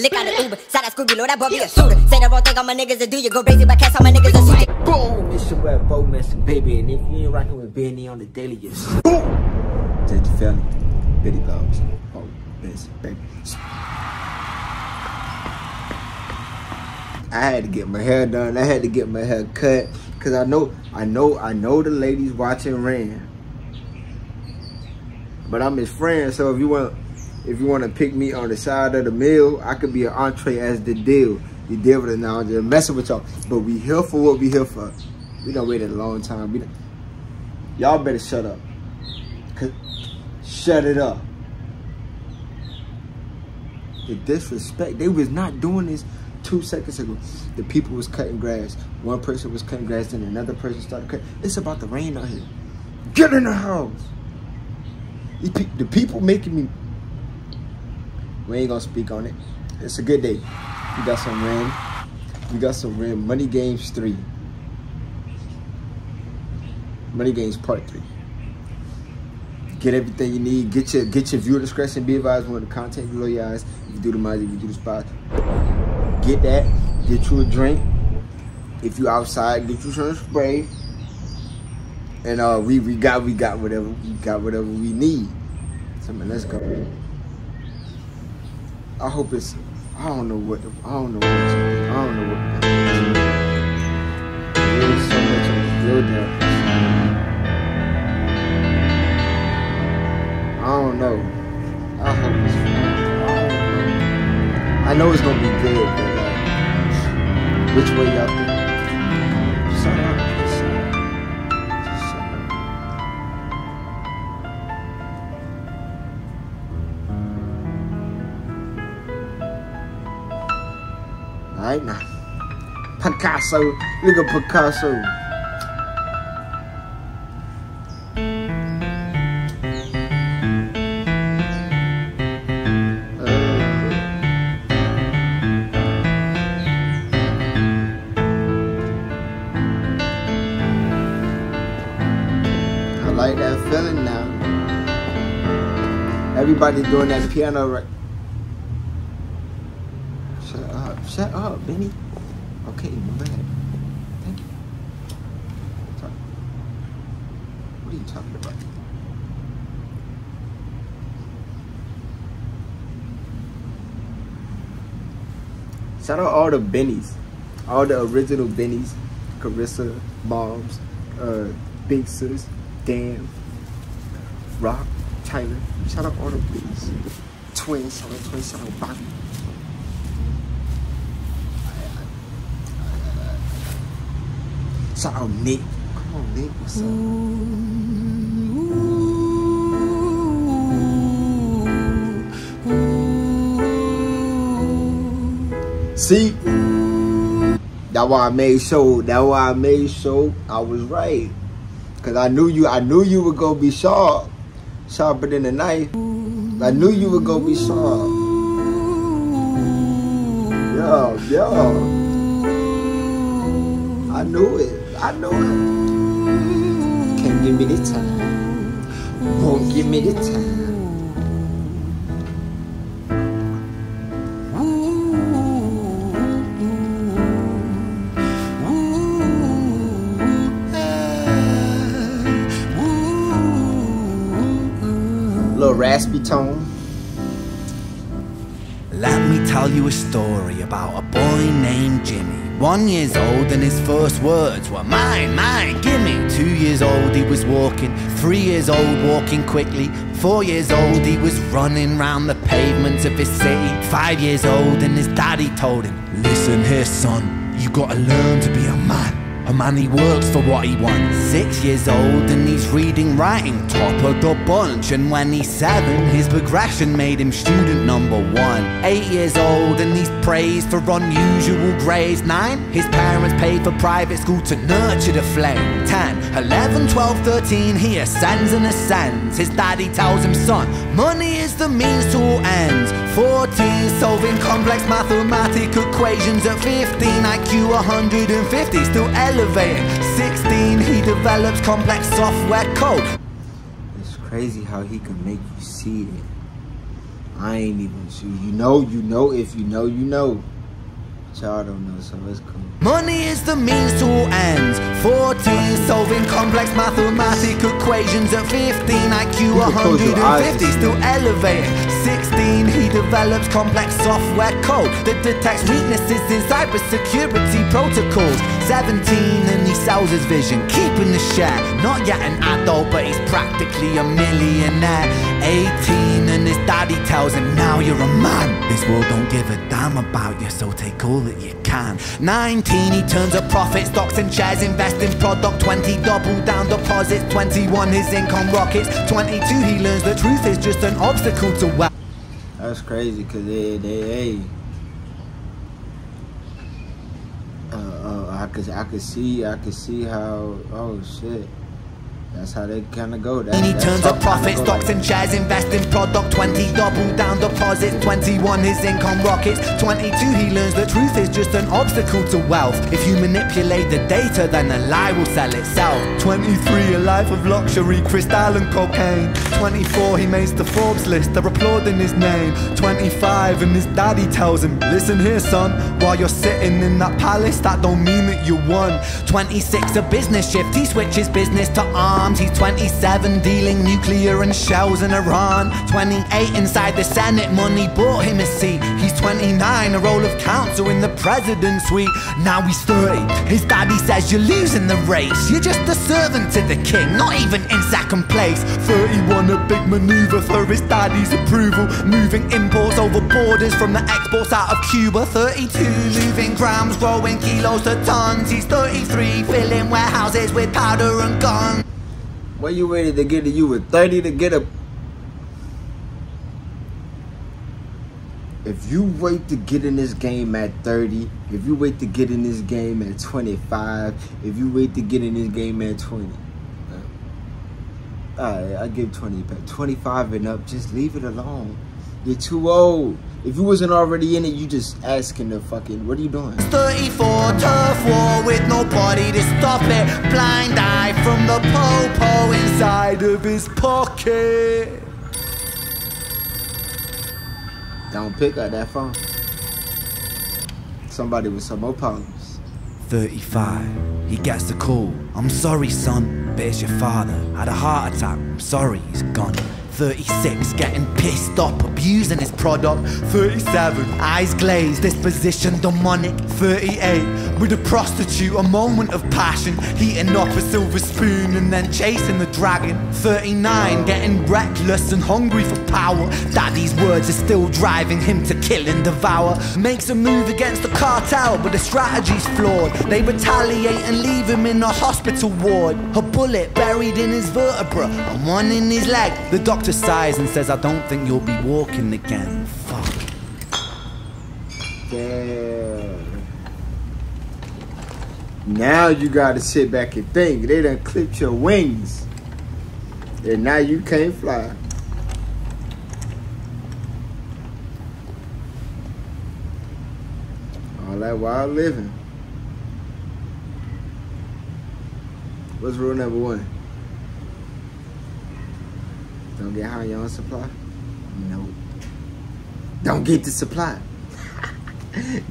lick out the Uber. Shout out Scooby, Lord, that boy be a shooter. Say the wrong thing on my niggas to do, you go crazy, but cast all my niggas a shoot. Boom! It's your boy Bo Messin, baby. And if you ain't rocking with Benny on the daily, you're Did you feel me? Bitty blows. Oh, this, baby. I had to get my hair done. I had to get my hair cut. Cause I know, I know, I know the ladies watching Ren. But I'm his friend, so if you want if you want to pick me on the side of the meal, I could be an entree as the deal. You deal with it now, I'm just messing with y'all. But we here for what we here for. We done waited a long time. Y'all better shut up. Shut it up. The disrespect. They was not doing this two seconds ago. The people was cutting grass. One person was cutting grass, then another person started cutting. It's about to rain out here. Get in the house. The people making me we ain't gonna speak on it. It's a good day. We got some rain. We got some rain. Money Games 3. Money Games Part 3. Get everything you need. Get your get your viewer discretion. Be advised when the content below your eyes. If you do the magic, if you do the spot. Get that. Get you a drink. If you outside, get you some spray. And uh we we got we got whatever we got whatever we need. So man, let's go. I hope it's. I don't know what. I don't know what. To, I don't know what. There is so much on the building. I don't know. I hope it's. I, I know it's gonna be good, but like, which way y'all think? Right now. Picasso, look at Picasso. Uh, I like that feeling now. Everybody doing that piano right. Shut up, Benny. Okay, my bad. Thank you. What are you talking about? Shout out all the Bennies. All the original Bennies. Carissa, Moms, uh, Big Sis, Dan, Rock, Tyler. Shout out all the Bennies. Twins, shout out twins, shout out Bobby. Shout out Nick. Come on, Nick. What's up? See? That's why I made sure. That's why I made sure I was right. Cause I knew you. I knew you were gonna be sharp, sharper than a knife. I knew you were gonna be sharp. Yeah, yeah. I knew it. I know it. Can't give me the time. Won't give me the time. Little raspy tone. Let me tell you a story about a boy named Jimmy. One years old and his first words were mine, mine, gimme. Two years old he was walking, three years old walking quickly. Four years old he was running round the pavements of his city. Five years old and his daddy told him, Listen here son, you gotta learn to be a man. A man he works for what he wants. Six years old and he's reading, writing, top of the bunch. And when he's seven, his progression made him student number one. Eight years old and he's praised for unusual grades. Nine, his parents paid for private school to nurture the flame. Ten, eleven, twelve, thirteen, he ascends and ascends. His daddy tells him, son, money is the means to all ends. 14, solving complex mathematical equations at 15, IQ 150, still. 16, he develops complex software code. It's crazy how he can make you see it. I ain't even sure. You know, you know. If you know, you know. Y'all don't know, so it's cool. Money is the means to all ends. 14, solving complex mathematical equations. At 15, IQ You can close your eyes 150, still elevating. 16, he develops complex software code that detects weaknesses in cybersecurity protocols. 17, and he sells his vision, keeping the share. Not yet an adult, but he's practically a millionaire. 18, and his daddy tells him, Now you're a man. This world don't give a damn about you, so take all that you can. 19, he turns a profit, stocks and shares, invest in product. 20, double down deposits. 21, his income rockets. 22, he learns the truth is just an obstacle to wealth. That's crazy, cause they, they, hey. Uh, uh, I could, I could see, I could see how. Oh shit. That's how they kind of go. That, he turns a profit, stocks like- and shares, invest in product. 20, double down deposits. 21, his income rockets. 22, he learns the truth is just an obstacle to wealth. If you manipulate the data, then the lie will sell itself. 23, a life of luxury, crystal and cocaine. 24, he makes the Forbes list, they're applauding his name. 25, and his daddy tells him, Listen here, son, while you're sitting in that palace, that don't mean that you won. 26, a business shift, he switches business to arms. He's 27, dealing nuclear and shells in Iran. 28, inside the Senate, money bought him a seat. He's 29, a role of counsel in the president's suite. Now he's 30, his daddy says you're losing the race. You're just a servant to the king, not even in second place. 31, a big maneuver for his daddy's approval. Moving imports over borders from the exports out of Cuba. 32, moving grams, growing kilos to tons. He's 33, filling warehouses with powder and guns. When you ready to get it, you were 30 to get a. If you wait to get in this game at 30, if you wait to get in this game at 25, if you wait to get in this game at 20, uh, alright, I give 20 back. 25 and up, just leave it alone. You're too old. If you wasn't already in it, you just asking the fucking, what are you doing? 34 tough war with nobody to stop it. Blind eye from the popo inside of his pocket. Don't pick up that phone. Somebody with some more problems. 35. He gets the call. I'm sorry, son, but it's your father. Had a heart attack. I'm sorry, he's gone. 36, getting pissed off, abusing his product. 37, eyes glazed, disposition demonic. 38, with a prostitute, a moment of passion. Heating up a silver spoon and then chasing the dragon. 39, getting reckless and hungry for power. Daddy's words are still driving him to kill and devour. Makes a move against the cartel, but the strategy's flawed. They retaliate and leave him in a hospital ward. A bullet buried in his vertebra and one in his leg. The doctor sighs and says, I don't think you'll be walking again. Fuck. Yeah. Now you gotta sit back and think. They done clipped your wings. And now you can't fly. All that wild living. What's rule number one? Don't get high on your own supply? No. Don't get the supply.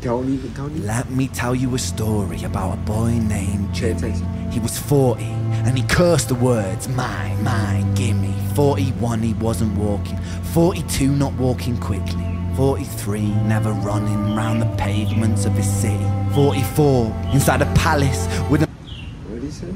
don't even, don't even. Let me tell you a story about a boy named Jimmy. He was 40 and he cursed the words my, my, gimme. 41 he wasn't walking. 42 not walking quickly. 43 never running round the pavements of his city. 44 inside a palace with a What did he say?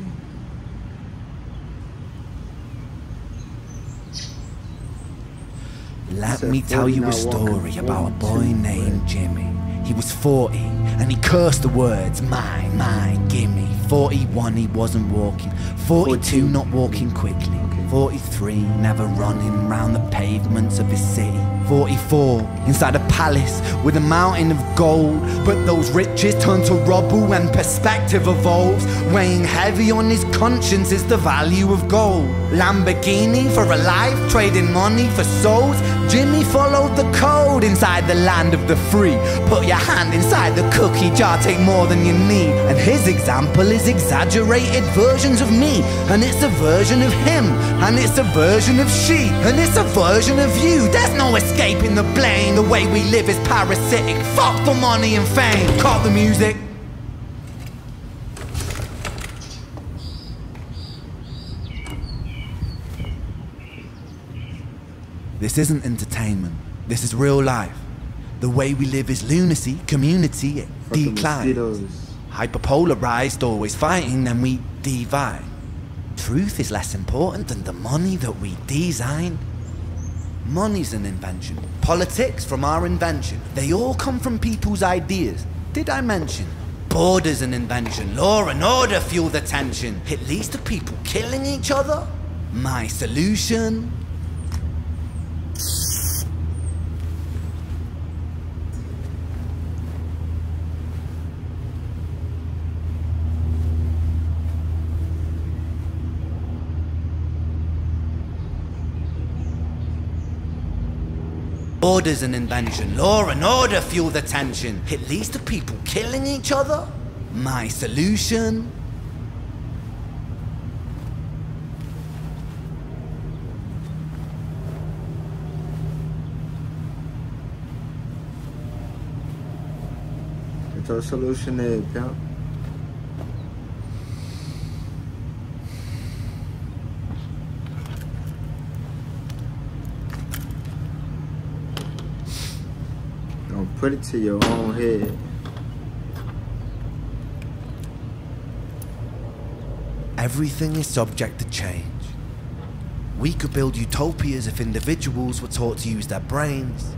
Let me tell you a story about a boy named Jimmy. He was 40 and he cursed the words my, my, gimme. 41 he wasn't walking. 42 not walking quickly. 43 never running round the pavements of his city. 44 inside a palace with a mountain of gold. But those riches turn to rubble when perspective evolves. Weighing heavy on his conscience is the value of gold. Lamborghini for a life, trading money for souls. Jimmy followed the code inside the land of the free. Put your hand inside the cookie jar, take more than you need. And his example is exaggerated versions of me. And it's a version of him, and it's a version of she, and it's a version of you. There's no escaping the blame. The way we live is parasitic. Fuck for money and fame. Cut the music. This isn't entertainment. This is real life. The way we live is lunacy, community, decline. Hyperpolarized, always fighting, then we divide. Truth is less important than the money that we design. Money's an invention. Politics from our invention. They all come from people's ideas. Did I mention? Borders an invention. Law and order fuel the tension. It leads to people killing each other. My solution? Order's an invention. Law and order fuel the tension. It leads to people killing each other. My solution? Your solution is, pimp? Don't put it to your own head. Everything is subject to change. We could build utopias if individuals were taught to use their brains.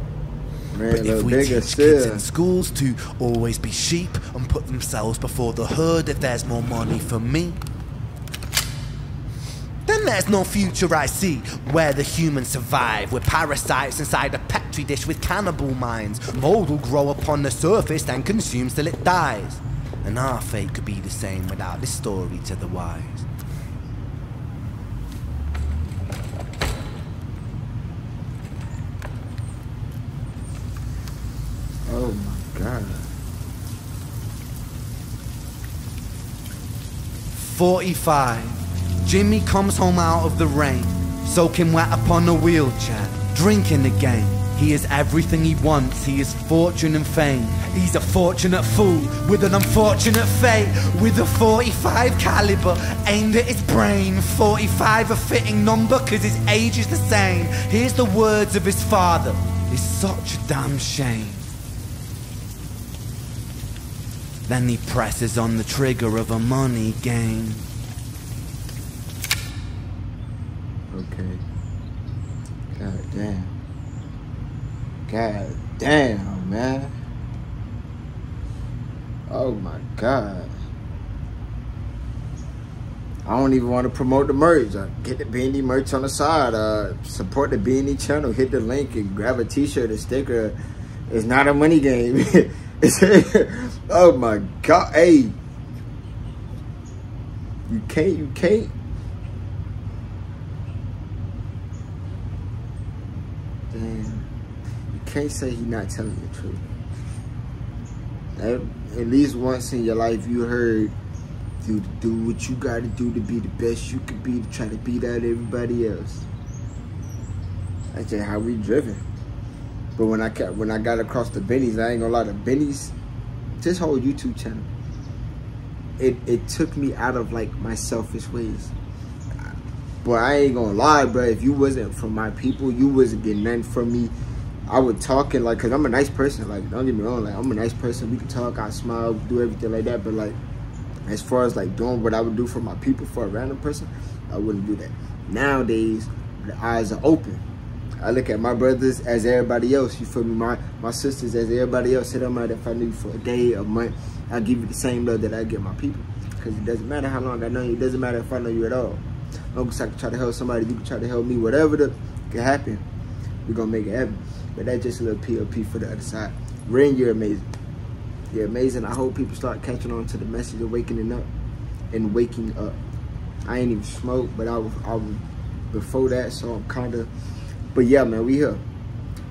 Man, But if we teach kids still. in schools to always be sheep and put themselves before the herd if there's more money for me, there's no future I see where the humans survive. We're parasites inside a petri dish with cannibal minds. Mold will grow upon the surface and consumes till it dies. And our fate could be the same without this story to the wise. Oh my god. 45. Jimmy comes home out of the rain, soaking wet upon a wheelchair, drinking again. He is everything he wants, he is fortune and fame. He's a fortunate fool with an unfortunate fate, with a 45 caliber aimed at his brain. 45 a fitting number, cause his age is the same. Here's the words of his father. It's such a damn shame. Then he presses on the trigger of a money game. Okay. God damn. God damn, man. Oh my god. I don't even want to promote the merch. Get the Beanie merch on the side. Uh, support the Beanie channel. Hit the link and grab a t-shirt, a sticker. It's not a money game. Oh my god. Hey. You can't, you can't. Damn. You can't say he not telling the truth. At, at least once in your life you heard do do what you gotta do to be the best you could be to try to beat out everybody else. That's just how we driven. But when I ca- when I got across the Bennies, I ain't gonna lie, the Bennies, this whole YouTube channel, it it took me out of like my selfish ways. But I ain't gonna lie, bro. If you wasn't from my people, you wasn't getting nothing from me. I would talk and like, cause I'm a nice person. Like, don't get me wrong. Like, I'm a nice person. We can talk. I smile, do everything like that. But like, as far as like doing what I would do for my people for a random person, I wouldn't do that. Nowadays, the eyes are open. I look at my brothers as everybody else. You feel me? My my sisters as everybody else. It don't matter if I knew you for a day, a month. I give you the same love that I give my people. Cause it doesn't matter how long I know you. It doesn't matter if I know you at all. Long as I can try to help somebody, you can try to help me. Whatever the can happen. We're gonna make it happen. But that's just a little POP for the other side. Ren, you're amazing. You're amazing. I hope people start catching on to the message of waking up and waking up. I ain't even smoked, but I was, I was before that, so I'm kind of. But yeah, man, we here.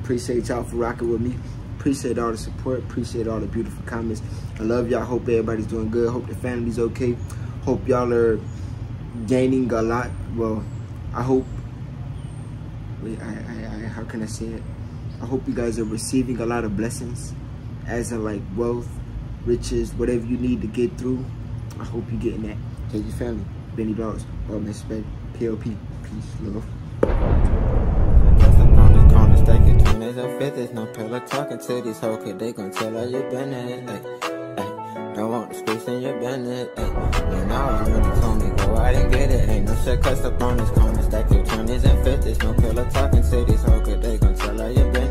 Appreciate y'all for rocking with me. Appreciate all the support. Appreciate all the beautiful comments. I love y'all. Hope everybody's doing good. Hope the family's okay. Hope y'all are gaining a lot. Well, I hope. Wait, I, I, I, how can I say it? I hope you guys are receiving a lot of blessings, as in like wealth, riches, whatever you need to get through. I hope you're getting that. Take your family. Benny Blogs. Well, Miss Spade. PLP. Peace. Love. No pillow talking to these hoes, cause they gon' tell her you been it. Ay, ay, don't want the space in your business. Ay, and I was really told me go out and get it. Ain't no shit cussed up on this corner, stack your 20s and 50s. No pillow talking to these hoes, cause they gon' tell her you been